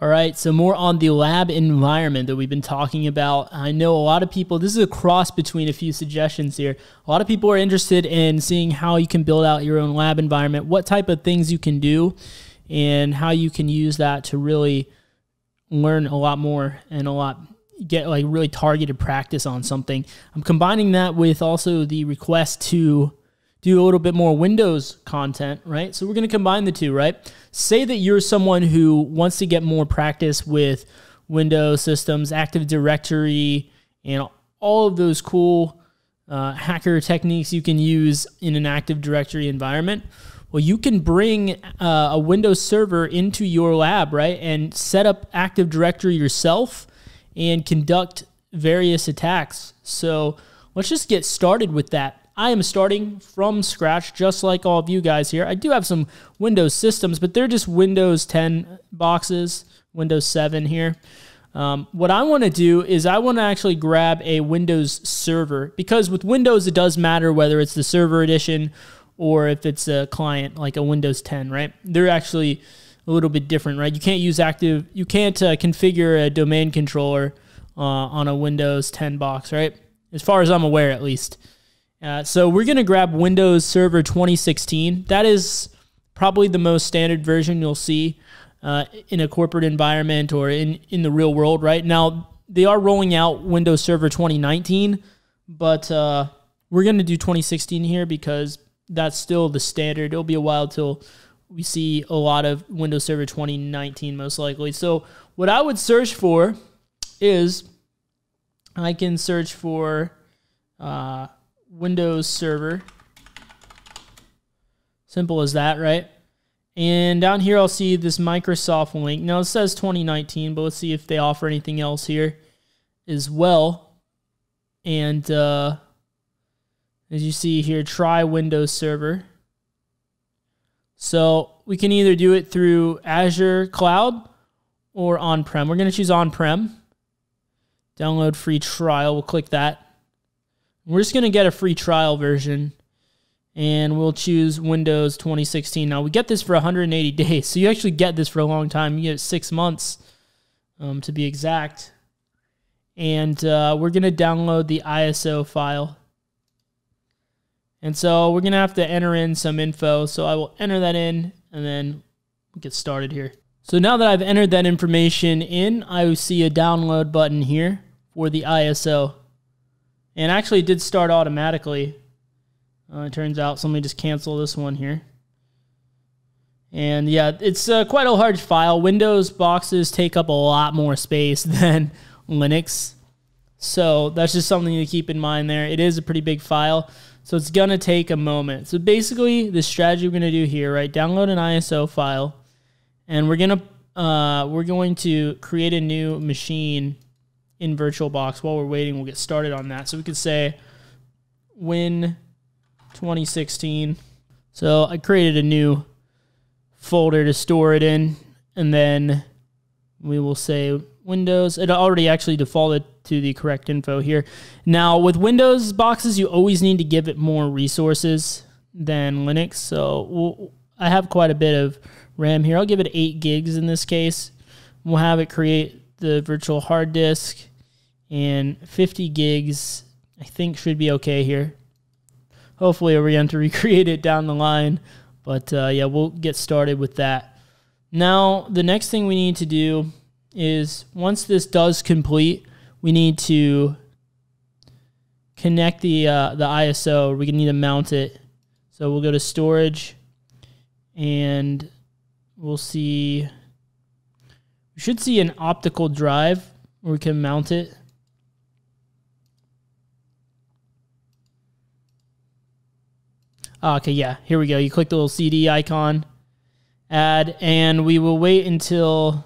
All right, so more on the lab environment that we've been talking about. I know a lot of people, this is a cross between a few suggestions here. A lot of people are interested in seeing how you can build out your own lab environment, what type of things you can do, and how you can use that to really learn a lot more and a lot get like really targeted practice on something. I'm combining that with also the request to do a little bit more Windows content, right? So we're going to combine the two, right? Say that you're someone who wants to get more practice with Windows systems, Active Directory, and all of those cool uh, hacker techniques you can use in an Active Directory environment. Well, you can bring uh, a Windows server into your lab, right, and set up Active Directory yourself and conduct various attacks. So let's just get started with that. I am starting from scratch, just like all of you guys here. I do have some Windows systems, but they're just Windows 10 boxes, Windows 7 here. Um, what I want to do is I want to actually grab a Windows server because with Windows, it does matter whether it's the server edition or if it's a client like a Windows 10, right? They're actually a little bit different, right? You can't use active, you can't uh, configure a domain controller uh, on a Windows 10 box, right? As far as I'm aware, at least. Uh, so we're going to grab Windows Server 2016. That is probably the most standard version you'll see uh, in a corporate environment or in, in the real world right now. They are rolling out Windows Server 2019, but uh, we're going to do 2016 here because that's still the standard. It'll be a while till we see a lot of Windows Server 2019 most likely. So what I would search for is I can search for uh, Windows Server. Simple as that, right? And down here, I'll see this Microsoft link. Now, it says 2019, but let's see if they offer anything else here as well. And uh, as you see here, try Windows Server. So we can either do it through Azure Cloud or on-prem. We're going to choose on-prem. Download free trial. We'll click that. We're just going to get a free trial version and we'll choose Windows 2016. Now, we get this for 180 days, so you actually get this for a long time. You get six months um, to be exact. And uh, we're going to download the ISO file. And so we're going to have to enter in some info. So I will enter that in and then get started here. So now that I've entered that information in, I see a download button here for the ISO. And actually, it did start automatically. Uh, it turns out so let me just cancel this one here. And yeah, it's uh, quite a large file. Windows boxes take up a lot more space than Linux. So that's just something to keep in mind there. It is a pretty big file. So it's going to take a moment. So basically, the strategy we're going to do here, right? Download an ISO file. And we're going to uh, we're going to create a new machine in VirtualBox. While we're waiting, we'll get started on that. So we could say Win 2016. So I created a new folder to store it in, and then we will say Windows. It already actually defaulted to the correct info here. Now, with Windows boxes, you always need to give it more resources than Linux. So we'll, I have quite a bit of RAM here. I'll give it 8 gigs in this case. We'll have it create the virtual hard disk and 50 gigs I think should be okay here. Hopefully we're going to recreate it down the line, but uh, yeah, we'll get started with that. Now, the next thing we need to do is once this does complete, we need to connect the uh, the ISO. We need to mount it. So we'll go to storage, and we'll see. We should see an optical drive where we can mount it. Oh, okay, yeah, here we go. You click the little CD icon, add, and we will wait until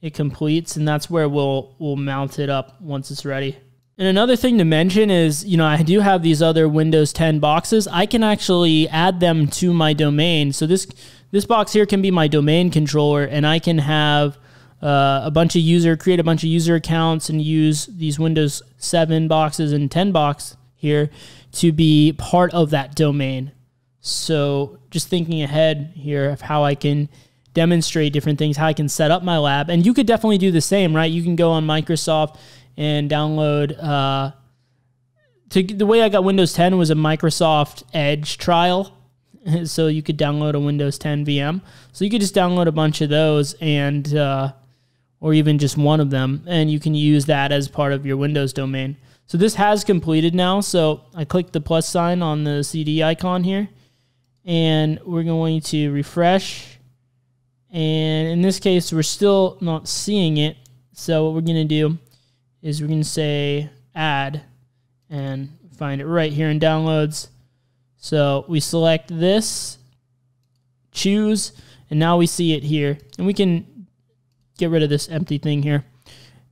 it completes, and that's where we'll we'll mount it up once it's ready. And another thing to mention is, you know, I do have these other Windows 10 boxes. I can actually add them to my domain. So this this box here can be my domain controller, and I can have uh, a bunch of user create a bunch of user accounts and use these Windows 7 boxes and 10 box here to be part of that domain. So just thinking ahead here of how I can demonstrate different things, how I can set up my lab. And you could definitely do the same, right? You can go on Microsoft and download. Uh, to the way I got Windows 10 was a Microsoft Edge trial. So you could download a Windows 10 VM. So you could just download a bunch of those and, uh, or even just one of them, and you can use that as part of your Windows domain. So this has completed now. So I click the plus sign on the CD icon here, and we're going to refresh. And in this case, we're still not seeing it. So what we're going to do is we're going to say add and find it right here in downloads. So we select this, choose, and now we see it here. And we can get rid of this empty thing here.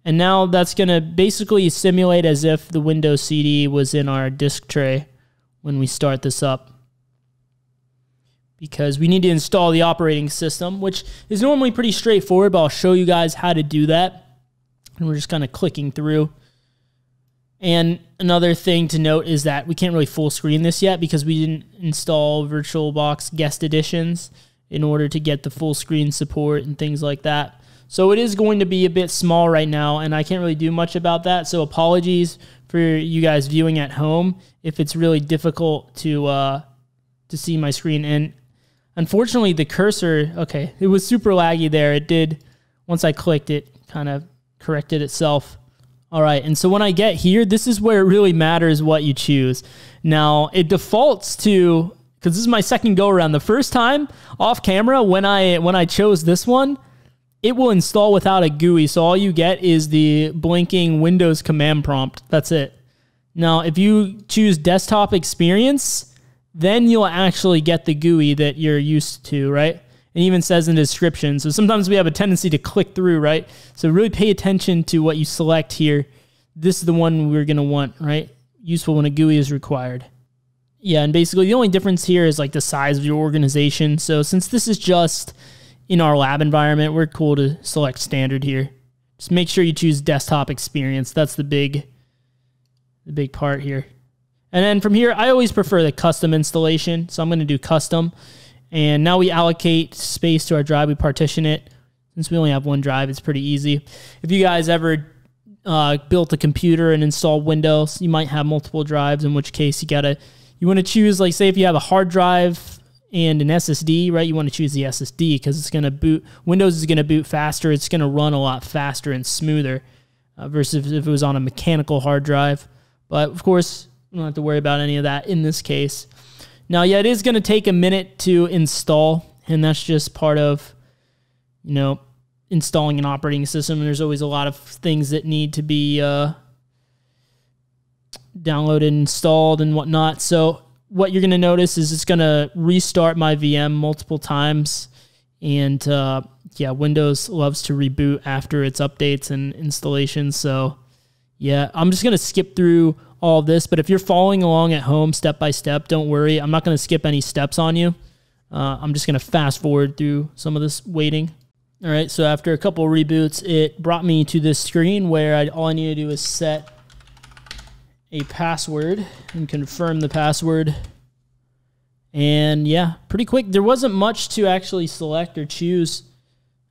And now that's going to basically simulate as if the Windows CD was in our disk tray when we start this up. Because we need to install the operating system, which is normally pretty straightforward, but I'll show you guys how to do that. And we're just kind of clicking through. And another thing to note is that we can't really full screen this yet because we didn't install VirtualBox guest additions in order to get the full screen support and things like that. So it is going to be a bit small right now, and I can't really do much about that. So apologies for you guys viewing at home if it's really difficult to uh, to see my screen. And unfortunately, the cursor, okay, it was super laggy there. It did once I clicked it, kind of corrected itself. All right, and so when I get here, this is where it really matters what you choose. Now it defaults to because this is my second go around. The first time off camera when I when I chose this one it will install without a GUI. So all you get is the blinking Windows command prompt. That's it. Now, if you choose desktop experience, then you'll actually get the GUI that you're used to, right? It even says in the description. So sometimes we have a tendency to click through, right? So really pay attention to what you select here. This is the one we're going to want, right? Useful when a GUI is required. Yeah, and basically the only difference here is like the size of your organization. So since this is just in our lab environment, we're cool to select standard here. Just make sure you choose desktop experience. That's the big, the big part here. And then from here, I always prefer the custom installation. So I'm going to do custom. And now we allocate space to our drive. We partition it. Since we only have one drive, it's pretty easy. If you guys ever uh, built a computer and installed Windows, you might have multiple drives, in which case you got to, you want to choose, like, say, if you have a hard drive and an SSD, right? You want to choose the SSD because it's going to boot. Windows is going to boot faster. It's going to run a lot faster and smoother uh, versus if it was on a mechanical hard drive. But of course, we don't have to worry about any of that in this case. Now, yeah, it is going to take a minute to install, and that's just part of, you know, installing an operating system. And there's always a lot of things that need to be uh, downloaded, installed, and whatnot. So what you're going to notice is it's going to restart my VM multiple times. And uh, yeah, Windows loves to reboot after its updates and installations. So yeah, I'm just going to skip through all of this. But if you're following along at home step by step, don't worry. I'm not going to skip any steps on you. Uh, I'm just going to fast forward through some of this waiting. All right, so after a couple reboots, it brought me to this screen where I, all I need to do is set a password and confirm the password. And yeah, pretty quick. There wasn't much to actually select or choose,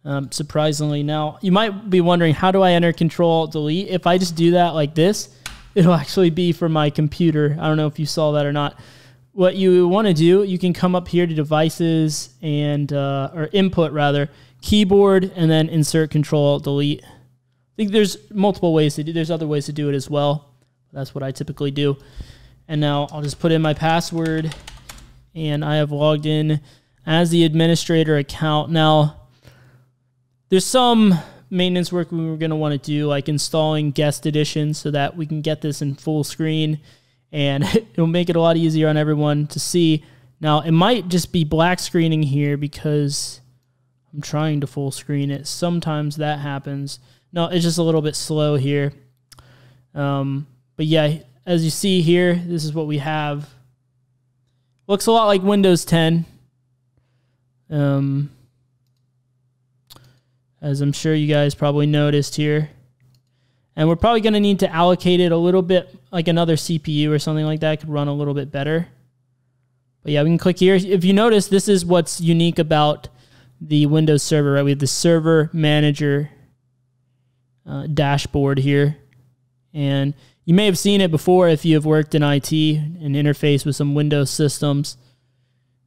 um, surprisingly. Now, you might be wondering, how do I enter Control Delete? If I just do that like this, it'll actually be for my computer. I don't know if you saw that or not. What you want to do, you can come up here to Devices and, uh, or Input rather, Keyboard, and then insert Control Delete. I think there's multiple ways to do. There's other ways to do it as well. That's what I typically do. And now I'll just put in my password and I have logged in as the administrator account. Now, there's some maintenance work we are going to want to do, like installing guest additions so that we can get this in full screen and it'll make it a lot easier on everyone to see. Now, it might just be black screening here because I'm trying to full screen it. Sometimes that happens. No, it's just a little bit slow here. Um, but yeah, as you see here, this is what we have. Looks a lot like Windows 10. Um, as I'm sure you guys probably noticed here. And we're probably going to need to allocate it a little bit, like another CPU or something like that could run a little bit better. But yeah, we can click here. If you notice, this is what's unique about the Windows Server, right? We have the Server Manager uh, dashboard here. And you may have seen it before if you have worked in IT and interface with some Windows systems.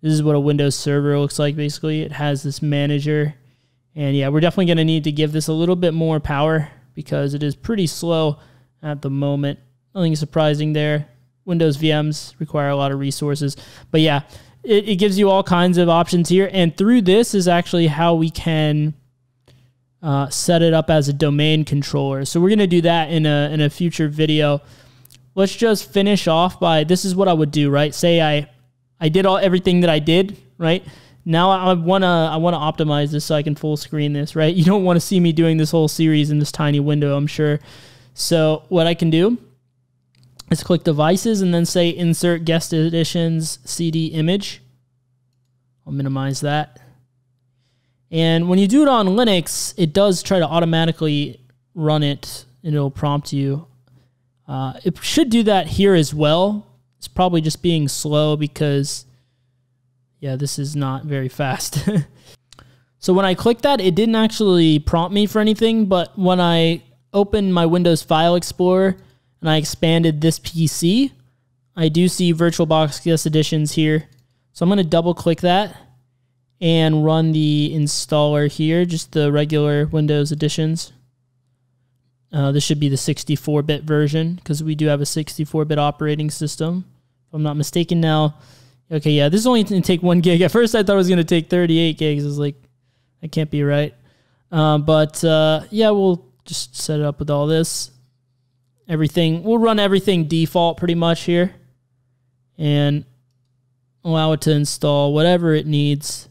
This is what a Windows Server looks like basically. It has this manager. And yeah, we're definitely going to need to give this a little bit more power because it is pretty slow at the moment. Nothing surprising there. Windows VMs require a lot of resources. But yeah, it, it gives you all kinds of options here. And through this is actually how we can uh, set it up as a domain controller. So we're going to do that in a, in a future video. Let's just finish off by, this is what I would do, right? Say I, I did all everything that I did, right? Now I want to I want to optimize this so I can full screen this, right? You don't want to see me doing this whole series in this tiny window, I'm sure. So what I can do is click devices and then say insert guest additions CD image. I'll minimize that. And when you do it on Linux, it does try to automatically run it and it'll prompt you. Uh, it should do that here as well. It's probably just being slow because, yeah, this is not very fast. so when I clicked that, it didn't actually prompt me for anything, but when I opened my Windows File Explorer and I expanded this PC, I do see VirtualBox Guest Additions here. So I'm going to double click that and run the installer here, just the regular Windows additions. Uh, this should be the 64-bit version because we do have a 64-bit operating system. If I'm not mistaken now. Okay, yeah, this is only going to take one gig. At first, I thought it was going to take 38 gigs. I was like, that can't be right. Uh, but uh, yeah, we'll just set it up with all this. Everything, we'll run everything default pretty much here and allow it to install whatever it needs.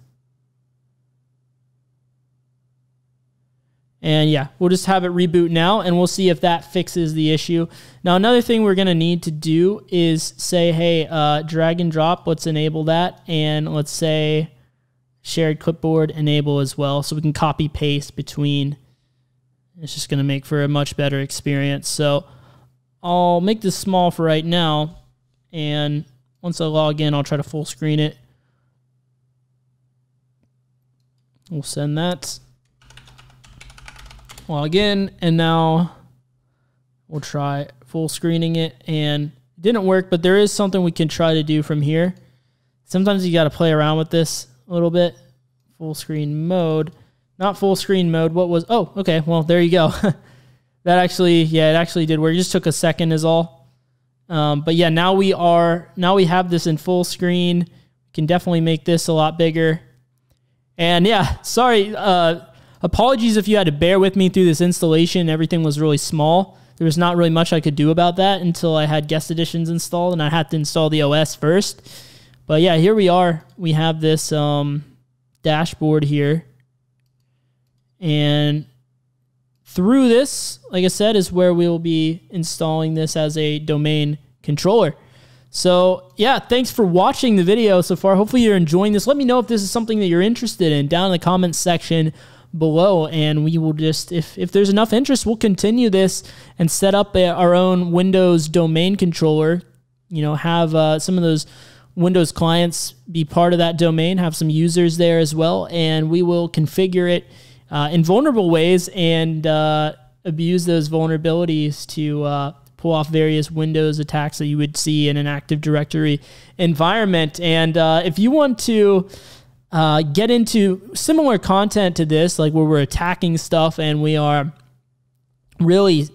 And yeah, we'll just have it reboot now and we'll see if that fixes the issue. Now, another thing we're going to need to do is say, hey, uh, drag and drop, let's enable that. And let's say shared clipboard enable as well. So we can copy paste between. It's just going to make for a much better experience. So I'll make this small for right now. And once I log in, I'll try to full screen it. We'll send that log in, and now we'll try full screening it. And it didn't work, but there is something we can try to do from here. Sometimes you got to play around with this a little bit. Full screen mode, not full screen mode. What was? Oh, okay. Well, there you go. that actually, yeah, it actually did work. It just took a second, is all. Um, but yeah, now we are now we have this in full screen. We can definitely make this a lot bigger. And yeah, sorry. Uh, Apologies if you had to bear with me through this installation. Everything was really small. There was not really much I could do about that until I had guest additions installed and I had to install the OS first. But yeah, here we are. We have this um, dashboard here. And through this, like I said, is where we will be installing this as a domain controller. So, yeah, thanks for watching the video so far. Hopefully, you're enjoying this. Let me know if this is something that you're interested in down in the comments section below and we will just if if there's enough interest we'll continue this and set up a, our own windows domain controller. You know have uh, some of those windows clients be part of that domain have some users there as well and we will configure it uh, in vulnerable ways and uh, abuse those vulnerabilities to uh, pull off various windows attacks that you would see in an active directory environment. And uh, if you want to uh, get into similar content to this, like where we're attacking stuff and we are really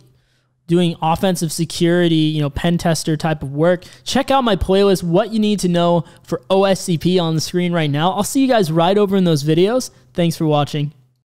doing offensive security, you know, pen tester type of work, check out my playlist, What You Need to Know for OSCP on the screen right now. I'll see you guys right over in those videos. Thanks for watching.